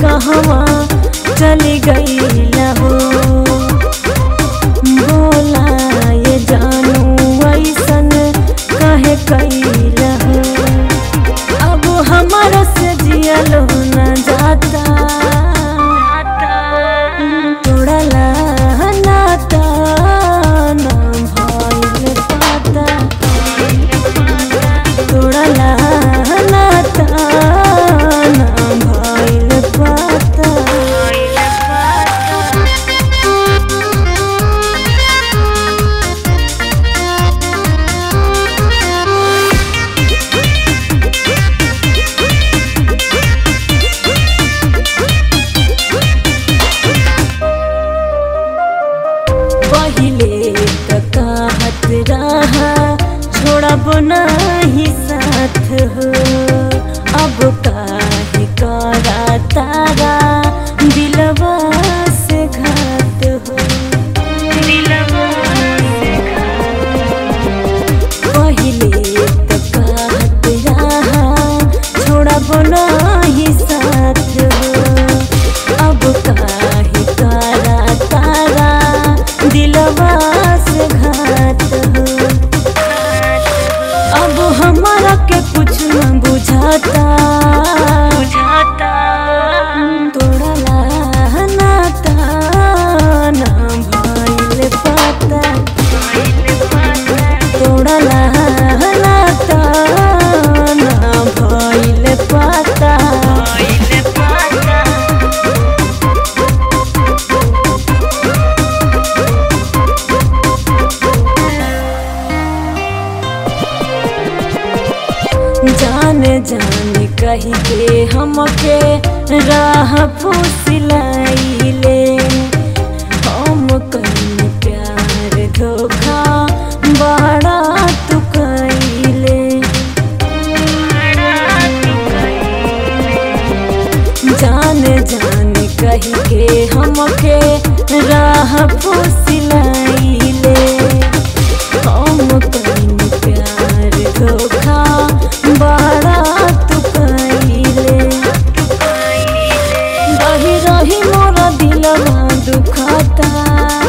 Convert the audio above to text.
कहवा चली गई लहू। बोला, ये जानू वैसन कह कई अब हमारा से जिया न जाता। छोड़ब नहीं साथ हो। अब काहे करा तारा दिलवा से घात हो। पहिले त कहत रहा छोड़ब नहीं साथ हो। अब काहे करा तारा दिलवा न जाने जाने कही के हमके राह फूसिलाई ले हम कहीं प्यार धोखा बड़ा तू कैले जाने जाने कही के हमके राह फूसिलाई खाता।